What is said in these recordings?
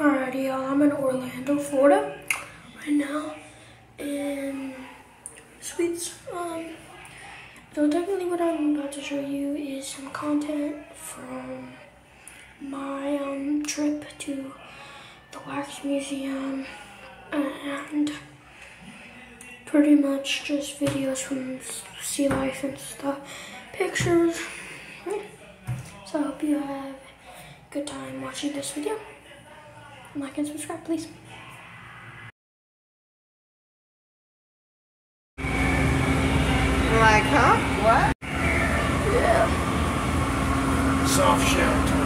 Alrighty, y'all. I'm in Orlando, Florida, right now, and sweets. Um, so definitely what I'm about to show you is some content from my um trip to the wax museum, and pretty much just videos from sea life and stuff, pictures. So I hope you have a good time watching this video. Like and subscribe, please. Like, huh? What? Yeah. Soft shelter.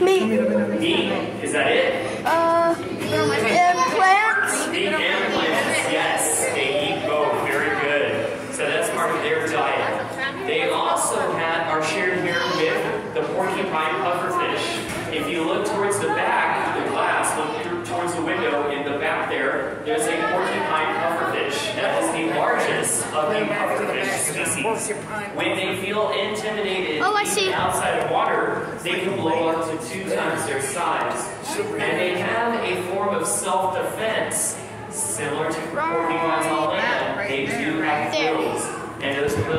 Me, Meat? Is that it? uh, implants. Meat and plants. Yes, they eat both. Very good. So that's part of their diet. They also had are shared here with the porcupine pufferfish. If you look towards the back, the glass, look through, towards the window in the back there, there's a porcupine pufferfish. That is the largest of the pufferfish species. When they feel intimidated Oh, I see. outside of water, they can blow up to two times their size. And they have a form of self-defense similar to porcupines on land. They do have There. quills. And those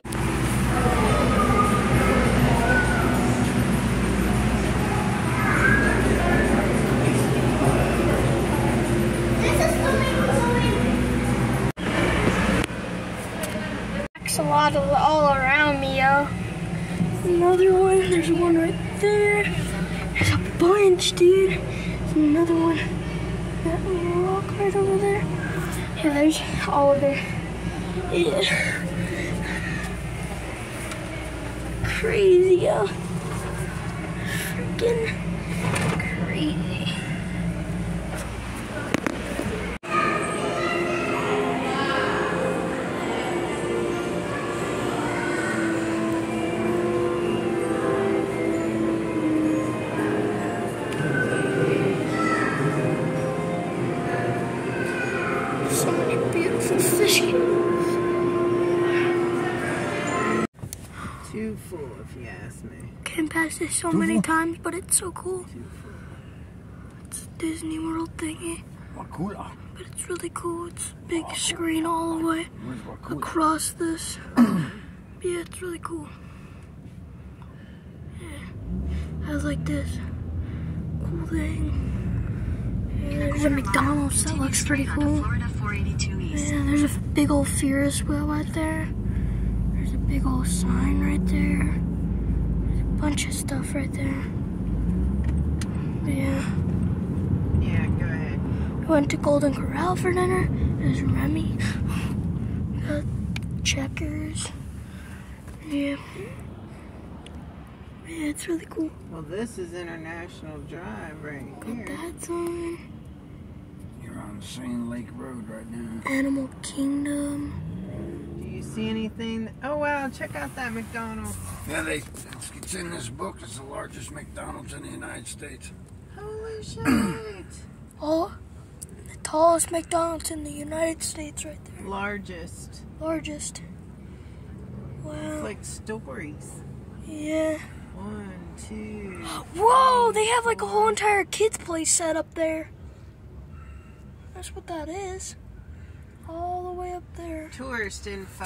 all around me, yo. Another one. There's one right there. There's a bunch, dude. There's another one. That little rock right over there. Yeah, there's all of it. Yeah. Crazy, yo. Freaking crazy. Past this so many times, but it's so cool. It's a Disney World thingy, but it's really cool. It's big screen all the way across this. yeah, it's really cool. Yeah, I was like this cool thing. Yeah, there's a McDonald's that looks pretty cool. Florida 482 East. Yeah, there's a big old Ferris wheel right there. There's a big old sign right there. There's a bunch of stuff right there. Yeah. Yeah, go ahead. We went to Golden Corral for dinner. There's Remy. Got checkers. Yeah. Yeah, it's really cool. Well, this is International Drive right Got here. that sign. You're on Sand Lake Road right now. Animal Kingdom. Do you see anything? Oh, wow, check out that McDonald's. Yeah, they. It's, it's in this book. It's the largest McDonald's in the United States. Holy shit. Oh, the tallest McDonald's in the United States right there. Largest. Largest. Wow. It's like stories. Yeah. One, two. Whoa, they have like a whole entire kids place set up there. That's what that is. All the way up there. Tourist info.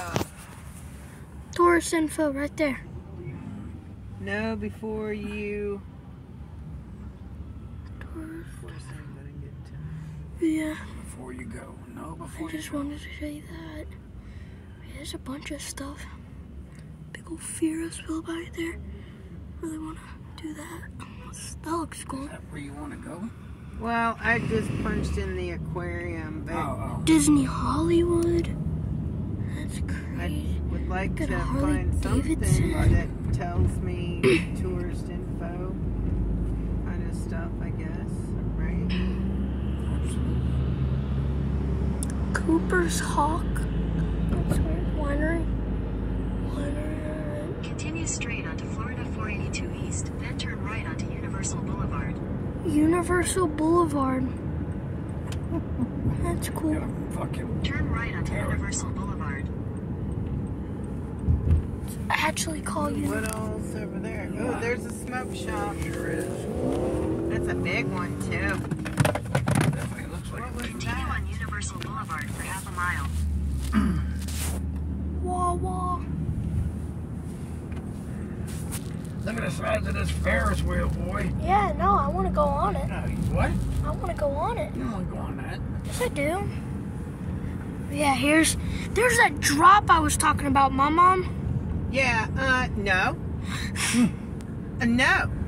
Tourist info right there. No, before you. Tourist. Of course, I'm gonna get to. Yeah, Before you go. No, I before you just go. wanted to show you that. There's a bunch of stuff. Big old Ferris wheel right there. Really want to do that. That looks cool. Is that where you want to go? Well, I just punched in the aquarium, but Oh, oh. Disney Hollywood. That's crazy. I would like Got to Harley find something Davidson. that tells me tourist info kind of stuff, I guess, right? Cooper's Hawk. That's weird. Winery. Winery. Continue straight onto Florida 482 East, then turn right onto Universal Boulevard. Universal Boulevard. That's cool. Gotta fucking. Turn right onto Universal Boulevard. I actually call you. What else over there? Oh, there's a smoke shop. Sure is. That's a big one too. Definitely looks like What was Continue that? on Universal Boulevard for half a mile. Wah wah. Look at the size of this Ferris wheel, boy. Yeah, no, I want to go on it. Uh, what? I want to go on it. You don't want to go on that. Yes, I do. Yeah, here's there's that drop I was talking about, my mom. Yeah. Uh, no. uh, no.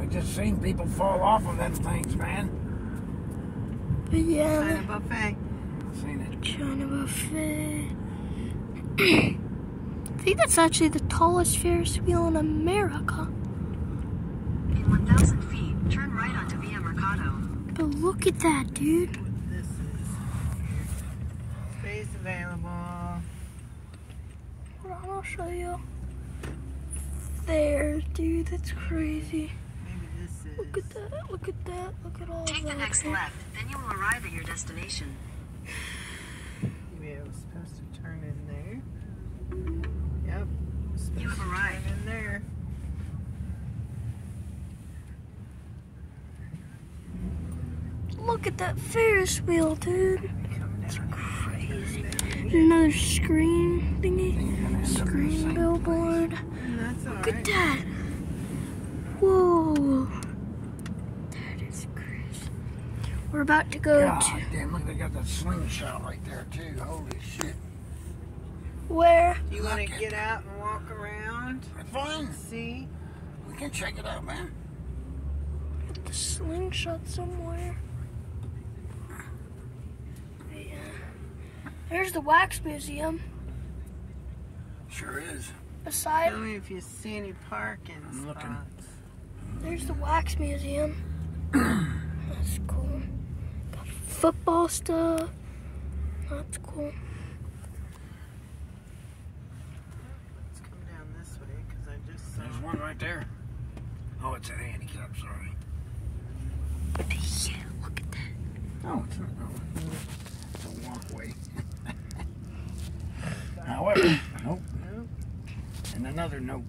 We just seen people fall off of them things, man. But yeah, China buffet. Seen it. China buffet. I think that's actually the tallest Ferris wheel in America. In 1,000 feet, turn right onto Via Mercado. But look at that, dude. This is space available. Hold on, I'll show you. There, dude, that's crazy. Maybe this is. Look at that, look at that, look at all Take the that. next left, then you will arrive at your destination. Maybe I was supposed to turn in there. Yep. You have arrived. In there. Look at that Ferris wheel, dude. Down Crazy. here. Another screen thingy. You're gonna end up in the Screen billboard. Look at that. Whoa. That is crazy. We're about to go God to damn, look, they got that slingshot right there, too. Holy shit. Do where? you want to get out and walk around? Fun. See? We can check it out, man. The slingshot somewhere. Yeah. There's the wax museum. Sure is. Beside, Tell me if you see any parking I'm looking. spots. there's the wax museum. That's cool. Got football stuff. That's cool. Let's come down this way because I just saw. There's one right there. Oh, it's a handicap, sorry. Yeah, look at that. No, it's not. No. It's a walkway. However, nope. Nope. And another nope.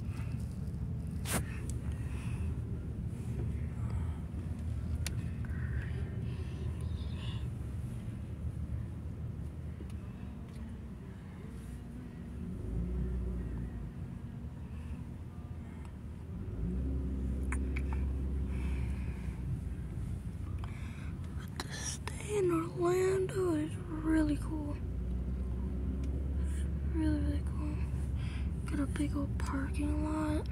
To stay in Orlando is really cool. It's really, really cool. Got a big old parking lot.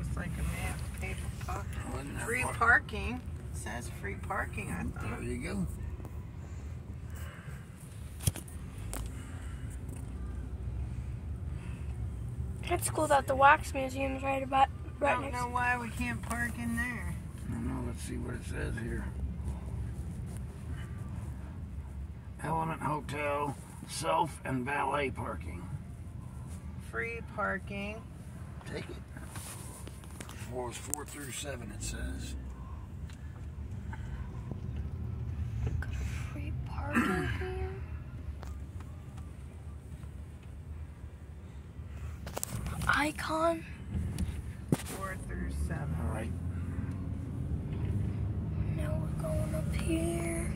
It's like a map paper pocket. Wasn't Free far? parking. It says free parking, I thought. There you go. It's cool that the wax museum's right about right I don't next. know why we can't park in there. I don't know. Let's see what it says here. Element Hotel, self and valet parking. Free parking. Take it. Floors four through seven, it says. Free parking here. Icon. Four through seven. All right. Now we're going up here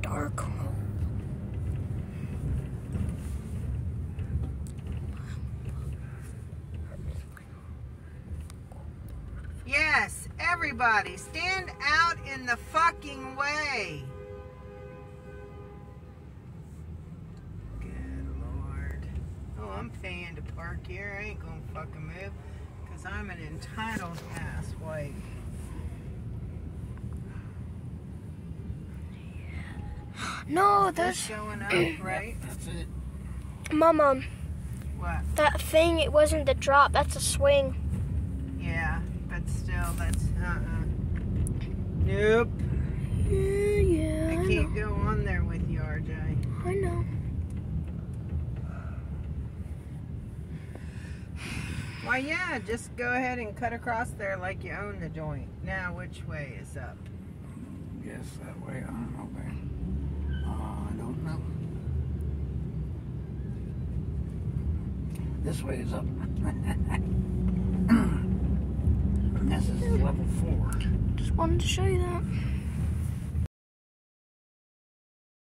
dark hole. Yes, everybody, stand out in the fucking way. Good lord. Oh, I'm paying to park here. I ain't gonna fucking move. Because I'm an entitled ass No, This there's going up, right? That's it. Mama. What? That thing, it wasn't the drop. That's a swing. Yeah, but still, that's uh-uh. Nope. Yeah, yeah. I I can't go on there with you, RJ. I know. Why, yeah, just go ahead and cut across there like you own the joint. Now, which way is up? Guess that way. I don't know, man. I don't know. This way is up. this is level four. Just wanted to show you that.